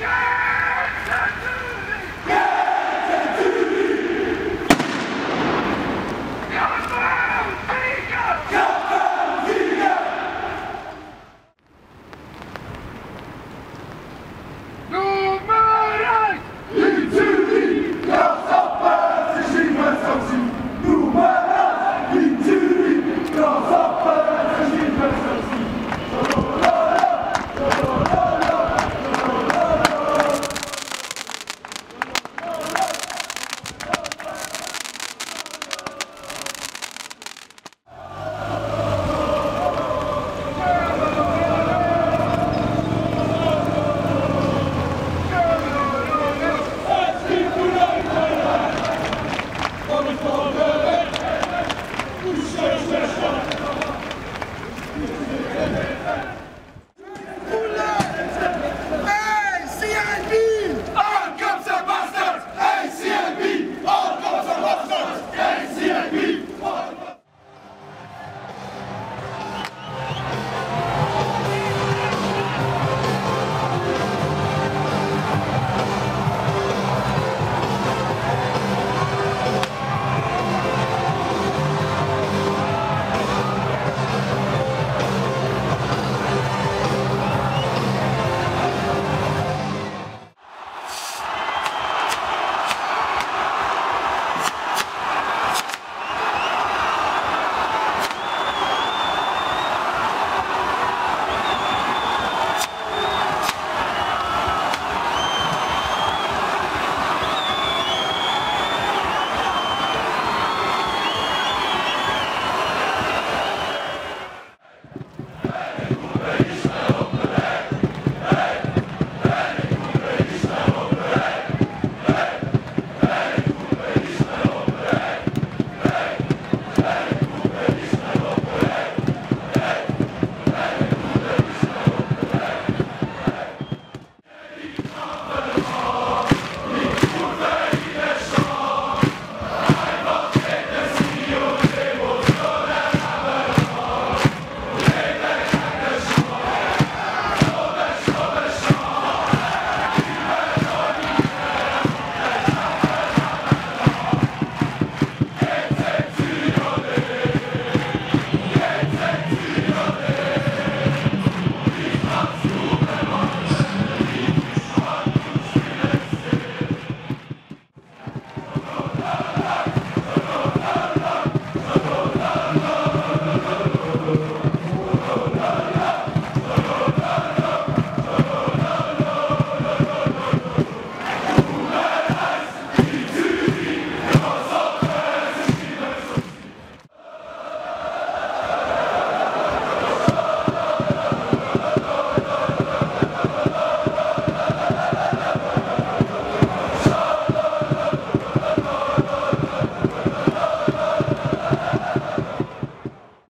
Yeah!